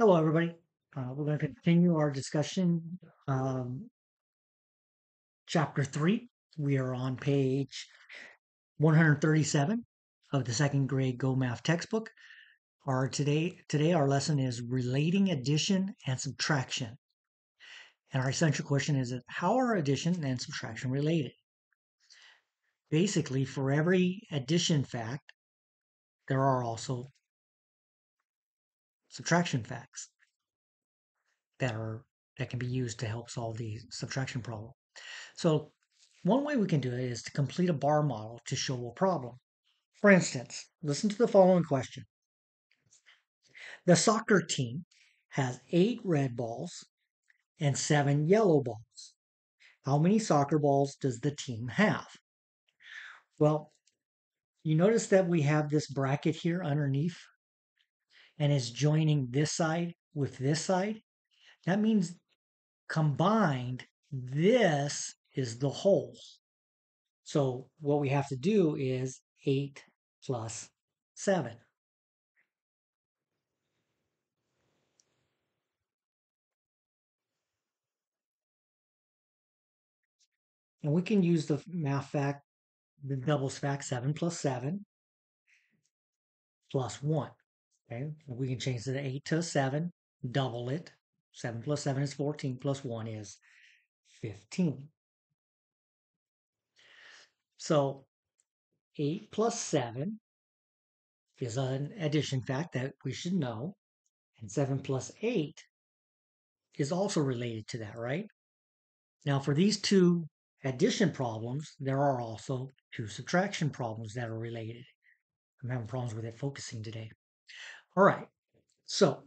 Hello, everybody. Uh, we're going to continue our discussion. Um, chapter 3. We are on page 137 of the second grade Go Math textbook. Our today today our lesson is relating addition and subtraction. And our essential question is how are addition and subtraction related? Basically, for every addition fact, there are also subtraction facts that are that can be used to help solve the subtraction problem. So one way we can do it is to complete a bar model to show a problem. For instance, listen to the following question. The soccer team has eight red balls and seven yellow balls. How many soccer balls does the team have? Well, you notice that we have this bracket here underneath and is joining this side with this side. That means combined, this is the whole. So what we have to do is 8 plus 7. And we can use the math fact, the doubles fact, 7 plus 7 plus 1. Okay, we can change the 8 to 7, double it. 7 plus 7 is 14, plus 1 is 15. So 8 plus 7 is an addition fact that we should know. And 7 plus 8 is also related to that, right? Now, for these two addition problems, there are also two subtraction problems that are related. I'm having problems with it focusing today. All right. So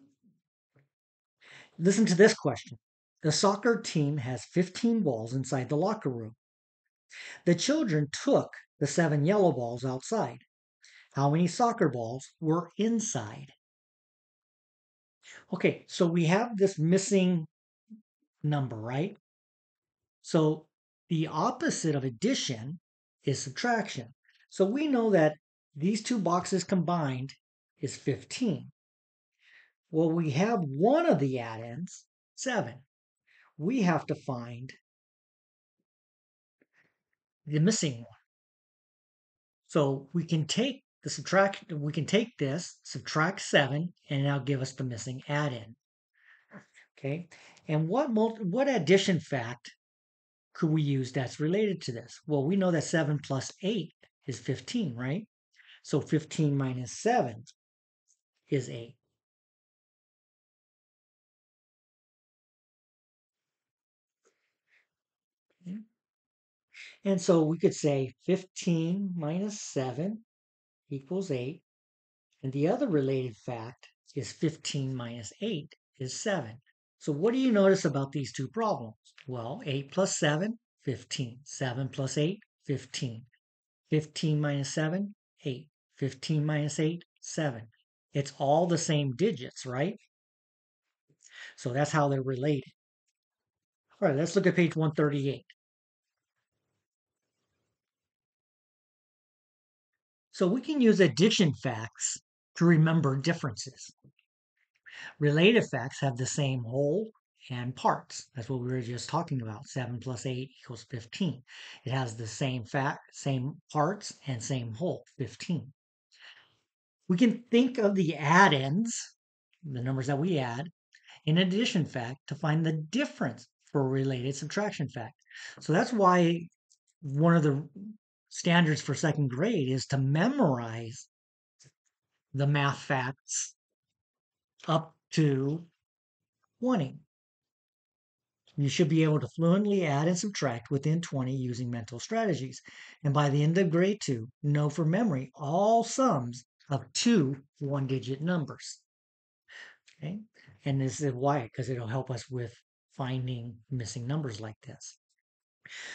listen to this question. The soccer team has 15 balls inside the locker room. The children took the seven yellow balls outside. How many soccer balls were inside? Okay, so we have this missing number, right? So the opposite of addition is subtraction. So we know that these two boxes combined is 15. Well, we have one of the addends, 7. We have to find the missing one. So we can take the subtract, we can take this, subtract 7, and now give us the missing addend. Okay, and what what addition fact could we use that's related to this? Well, we know that 7 plus 8 is 15, right? So 15 minus 7 is 8. And so we could say 15 minus 7 equals 8. And the other related fact is 15 minus 8 is 7. So what do you notice about these two problems? Well, 8 plus 7, 15. 7 plus 8, 15. 15 minus 7, 8. 15 minus 8, 7. It's all the same digits, right? So that's how they're related. All right, let's look at page 138. So we can use addition facts to remember differences. Related facts have the same whole and parts. That's what we were just talking about. 7 plus 8 equals 15. It has the same fact, same parts, and same whole, 15. We can think of the addends, the numbers that we add, in addition fact to find the difference for a related subtraction fact. So that's why one of the standards for second grade is to memorize the math facts up to 20. You should be able to fluently add and subtract within 20 using mental strategies. And by the end of grade two, know for memory all sums of two one digit numbers. Okay. And this is why, because it'll help us with finding missing numbers like this.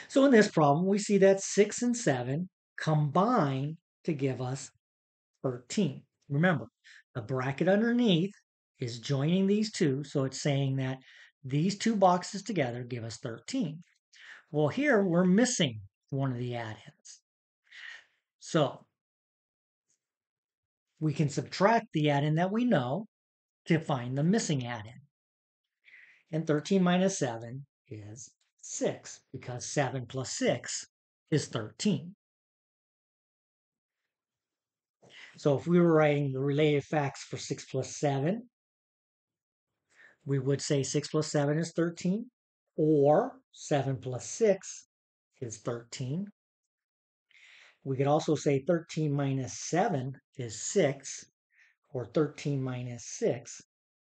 So in this problem, we see that 6 and 7 combine to give us 13. Remember, the bracket underneath is joining these two, so it's saying that these two boxes together give us 13. Well, here we're missing one of the addends. So we can subtract the addend that we know to find the missing addend. And 13 minus 7 is 6 because 7 plus 6 is 13. So if we were writing the related facts for 6 plus 7, we would say 6 plus 7 is 13, or 7 plus 6 is 13. We could also say 13 minus 7 is 6, or 13 minus 6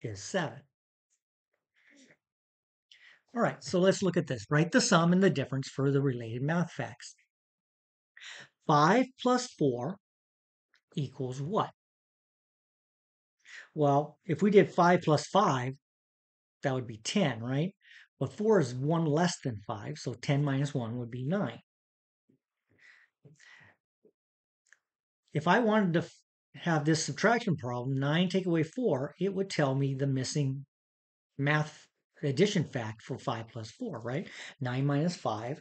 is 7. All right, so let's look at this. Write the sum and the difference for the related math facts. 5 plus 4 equals what? Well, if we did 5 plus 5, that would be 10, right? But 4 is 1 less than 5, so 10 minus 1 would be 9. If I wanted to have this subtraction problem, 9 take away 4, it would tell me the missing math addition fact for 5 plus 4, right? 9 minus 5,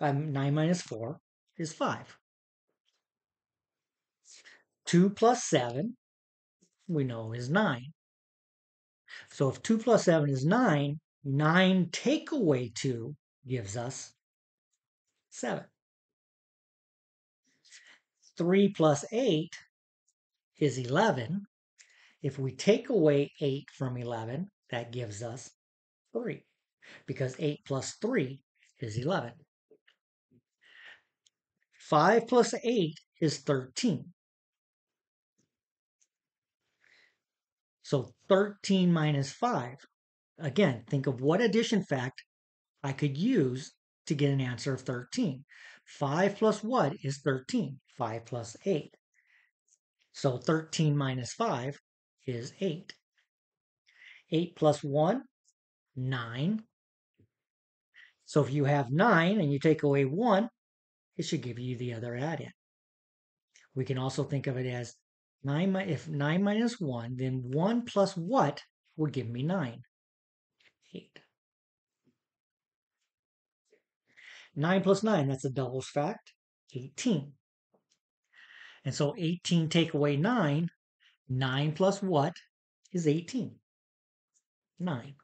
um, 9 minus 4 is 5. 2 plus 7, we know is 9. So if 2 plus 7 is 9, 9 take away 2 gives us 7. 3 plus 8 is 11. If we take away 8 from 11, that gives us 3 because 8 plus 3 is 11. 5 plus 8 is 13. So 13 minus 5. Again, think of what addition fact I could use to get an answer of 13. 5 plus what is 13? 5 plus 8. So 13 minus 5 is 8. 8 plus 1 9. So if you have 9 and you take away 1, it should give you the other addend. We can also think of it as 9 if 9 minus 1, then 1 plus what would give me 9? 8. 9 plus 9, that's a doubles fact, 18. And so 18 take away 9, 9 plus what is 18? 9.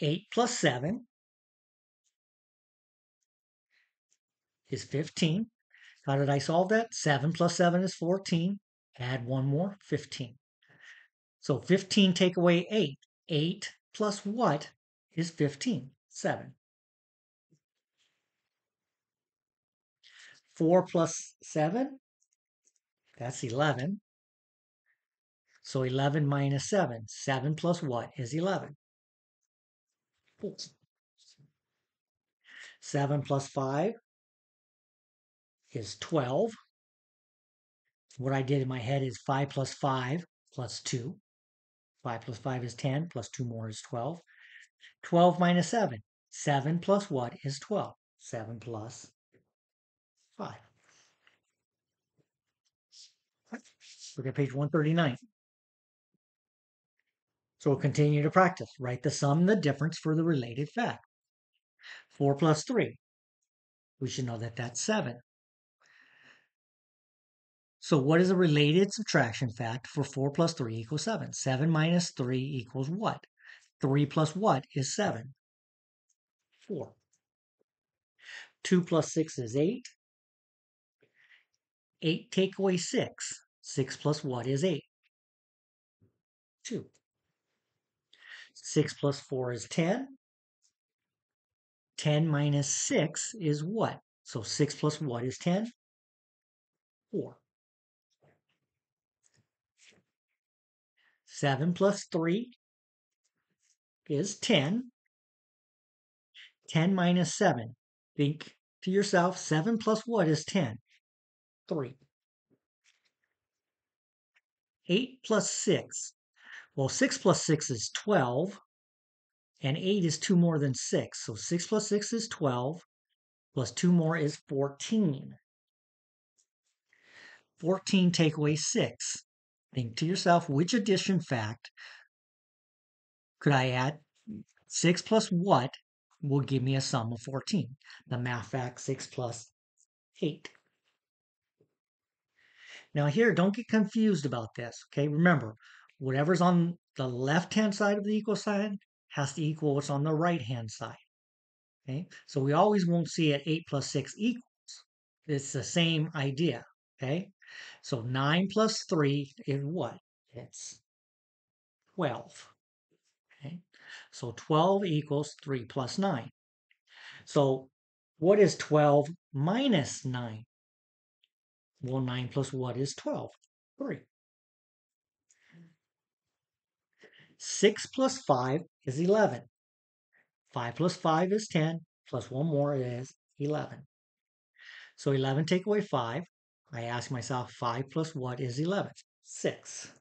8 plus 7 is 15. How did I solve that? 7 plus 7 is 14. Add one more, 15. So 15 take away 8. 8 plus what is 15? 7. 4 plus 7, that's 11. So 11 minus 7. 7 plus what is 11? 7 plus 5 is 12. What I did in my head is 5 plus 5 plus 2. 5 plus 5 is 10, plus 2 more is 12. 12 minus 7. 7 plus what is 12? 7 plus 5. Look at page 139. So we'll continue to practice. Write the sum and the difference for the related fact. 4 plus 3. We should know that that's 7. So what is a related subtraction fact for 4 plus 3 equals 7? 7 minus 3 equals what? 3 plus what is 7? 4. 2 plus 6 is 8. 8 take away 6. 6 plus what is 8? 2. 6 plus 4 is 10. 10 minus 6 is what? So 6 plus what is 10? 4. 7 plus 3 is 10. 10 minus 7. Think to yourself, 7 plus what is 10? 3. 8 plus 6 well, 6 plus 6 is 12, and 8 is 2 more than 6. So 6 plus 6 is 12, plus 2 more is 14. 14 take away 6. Think to yourself, which addition fact could I add? 6 plus what will give me a sum of 14? The math fact 6 plus 8. Now here, don't get confused about this, okay? Remember, whatever's on the left-hand side of the equal sign has to equal what's on the right-hand side, okay? So we always won't see it 8 plus 6 equals. It's the same idea, okay? So 9 plus 3 is what? It's 12, okay? So 12 equals 3 plus 9. So what is 12 minus 9? Well, 9 plus what is 12? 3. 6 plus 5 is 11. 5 plus 5 is 10, plus one more is 11. So 11 take away 5. I ask myself, 5 plus what is 11? 6.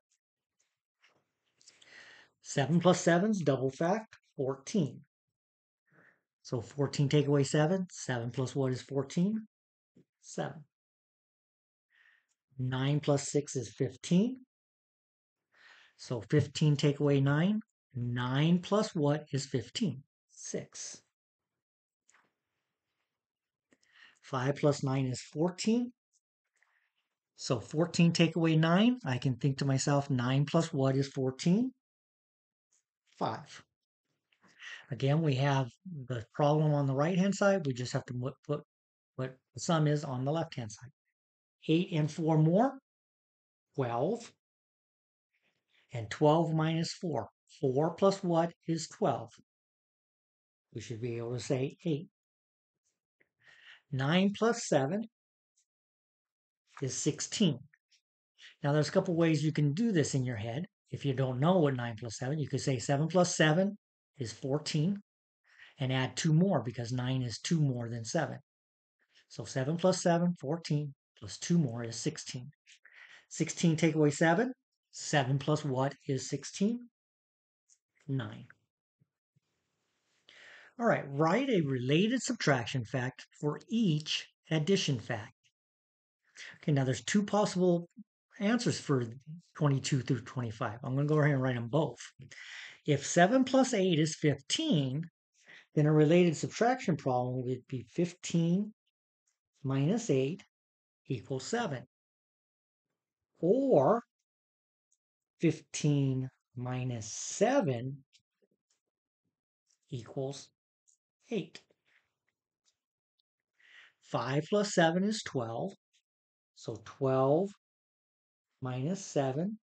7 plus 7 is double fact, 14. So 14 take away 7. 7 plus what is 14? 7. 9 plus 6 is 15. So 15 take away 9. 9 plus what is 15? 6. 5 plus 9 is 14. So 14 take away 9. I can think to myself, 9 plus what is 14? 5. Again, we have the problem on the right-hand side. We just have to put, what the sum is on the left-hand side. 8 and 4 more, 12. And 12 minus 4. 4 plus what is 12? We should be able to say 8. 9 plus 7 is 16. Now, there's a couple ways you can do this in your head. If you don't know what 9 plus 7, you could say 7 plus 7 is 14 and add 2 more because 9 is 2 more than 7. So 7 plus 7, 14, plus 2 more is 16. 16 take away 7. 7 plus what is 16? 9. All right, write a related subtraction fact for each addition fact. Okay, now there's two possible answers for 22 through 25. I'm going to go ahead and write them both. If 7 plus 8 is 15, then a related subtraction problem would be 15 minus 8 equals 7. Or 15 minus 7 equals 8. 5 plus 7 is 12. So 12 minus 7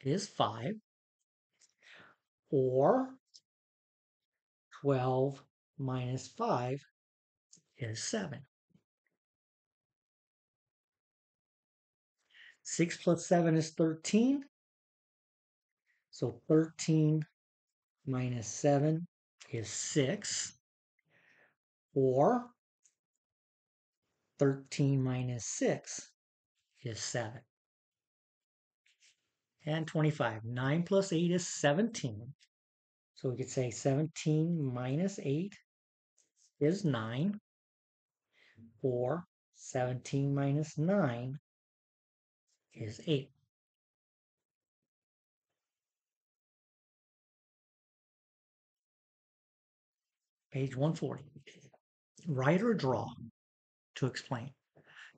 is 5. Or 12 minus 5 is 7. 6 plus 7 is 13. So 13 minus 7 is 6. Or 13 minus 6 is 7. And 25. 9 plus 8 is 17. So we could say 17 minus 8 is 9. Or 17 minus 9 is 8. Page 140. Write or draw to explain.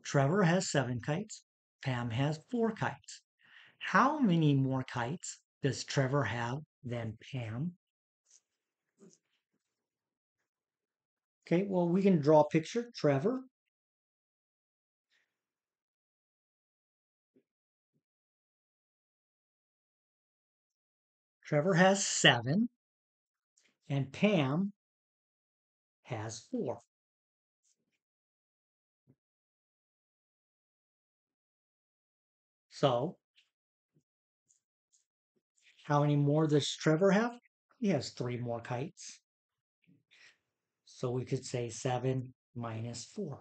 Trevor has seven kites. Pam has four kites. How many more kites does Trevor have than Pam? Okay, well, we can draw a picture. Trevor Trevor has seven, and Pam has four. So, how many more does Trevor have? He has three more kites. So we could say 7 minus 4.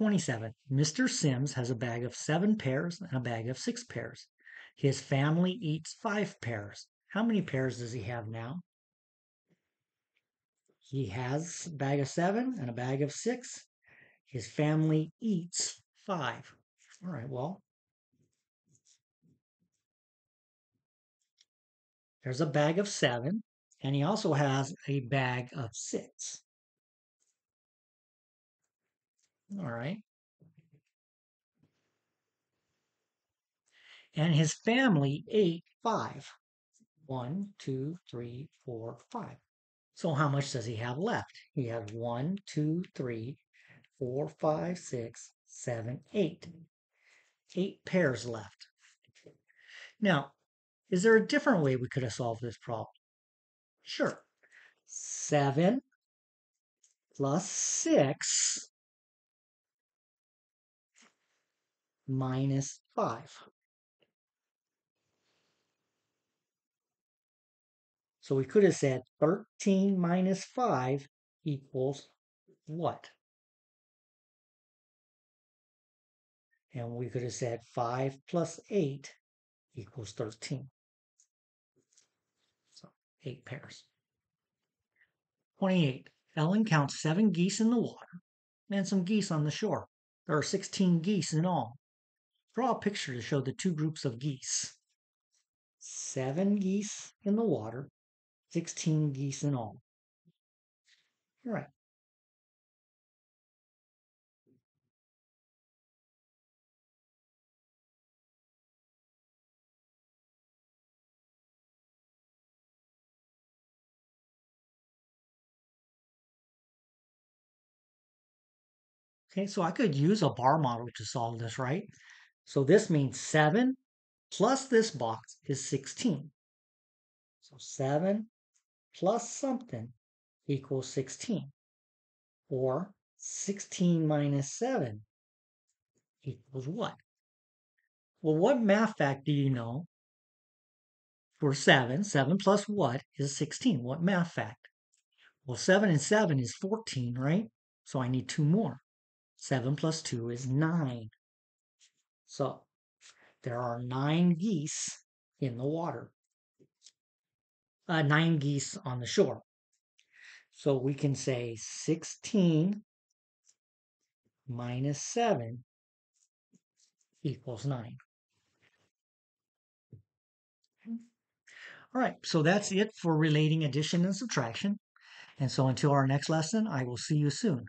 27. Mr. Sims has a bag of seven pears and a bag of six pears. His family eats five pears. How many pears does he have now? He has a bag of seven and a bag of six. His family eats five. All right, well, there's a bag of seven, and he also has a bag of six. All right. And his family ate five. One, two, three, four, five. So how much does he have left? He has one, two, three, four, five, six, seven, eight. Eight pears left. Now, is there a different way we could have solved this problem? Sure. 7 plus 6 minus 5. So we could have said 13 minus 5 equals what? And we could have said 5 plus 8 equals 13. So 8 pears. 28. Ellen counts 7 geese in the water and some geese on the shore. There are 16 geese in all. Draw a picture to show the two groups of geese. 7 geese in the water, 16 geese in all. All right. Okay, so I could use a bar model to solve this, right? So this means 7 plus this box is 16. So 7 plus something equals 16. Or 16 minus 7 equals what? Well, what math fact do you know for 7? 7 plus what is 16? What math fact? Well, 7 and 7 is 14, right? So I need two more. 7 plus 2 is 9. So there are 9 geese in the water. Uh, 9 geese on the shore. So we can say 16 minus 7 equals 9. All right, so that's it for relating addition and subtraction. And so until our next lesson, I will see you soon.